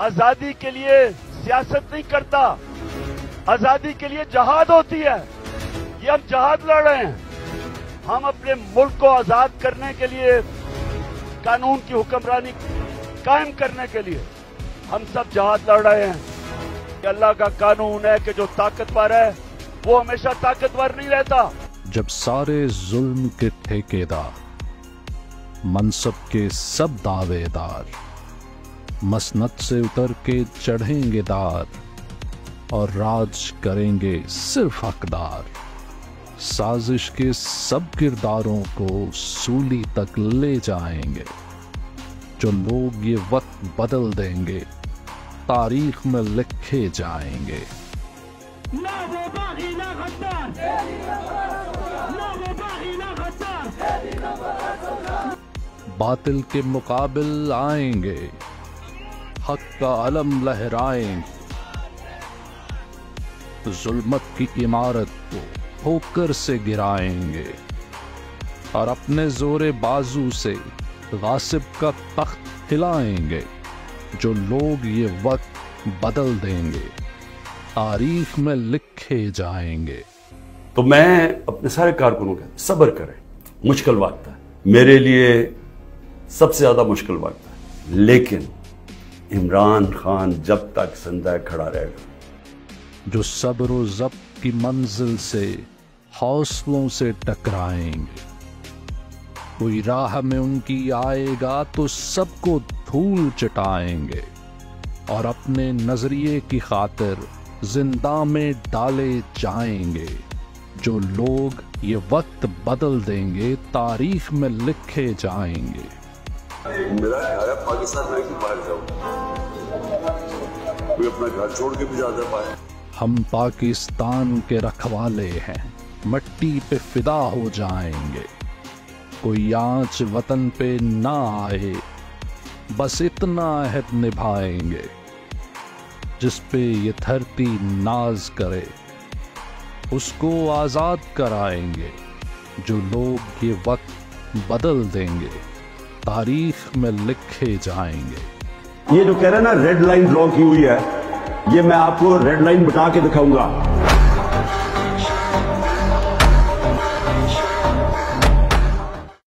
आज़ादी के लिए सियासत नहीं करता। आज़ादी के लिए जहाद होती है। ये हम जहाद लड़ रहे हैं। हम अपने मुल्क को आज़ाद करने के लिए, कानून की हुक्मरानी कायम करने के लिए हम सब जहाद लड़ रहे हैं। कि अल्लाह का कानून है कि जो ताकतवर है, वो हमेशा ताकतवर नहीं रहता। जब सारे जुल्म के ठेकेदार, मनसब के सब दावेदार मसनत से उतर के चढ़ेंगे दार और राज करेंगे सिर्फ़ हकदार। साजिश के सब किरदारों को सूली तक ले जाएँगे जो लोग ये वक्त बदल देंगे तारीख में लिखे जाएँगे। बातिल के मुकाबल आएँगे। हक का अलम लहराएँगे जुल्मत की इमारत को होकर से गिराएँगे। और अपने जोरे बाजू से गासिब का तख्त हिलाएँगे, जो लोग ये वक्त बदल देंगे, तारीख में लिखे जाएँगे। तो मैं अपने सारे कारकुनों का सब्र करें, मुश्किल वक्त है। मेरे लिए सबसे ज़्यादा मुश्किल वक्त है। लेकिन इमरान खान जब तक ज़िंदा खड़ा रहेगा। जो सब्र जब्त की मंजिल से हौसलों से टकराएँगे। कोई राह में उनकी आएगा तो सबको धूल चटाएँगे और अपने नज़रिए की खातिर ज़िंदा में डाले जाएँगे। जो लोग ये वक्त बदल देंगे, तारीख में लिखे जाएँगे। मेरा ख्याल है पाकिस्तान में बाहर जाऊँ कोई अपना घर छोड़ के भी जाता पाए हम पाकिस्तान के रखवाले हैं। मट्टी पे फिदा हो जाएँगे। कोई आँच वतन पे ना आए। बस इतना अहद निभाएँगे। जिस पे ये धरती नाज करे, उसको आज़ाद कराएँगे। जो लोग ये वक्त बदल देंगे। तारीख में लिखे जाएँगे। ये जो कह रहे हैं ना रेड लाइन ड्रॉ की हुई है, ये मैं आपको रेड लाइन बता के दिखाऊँगा।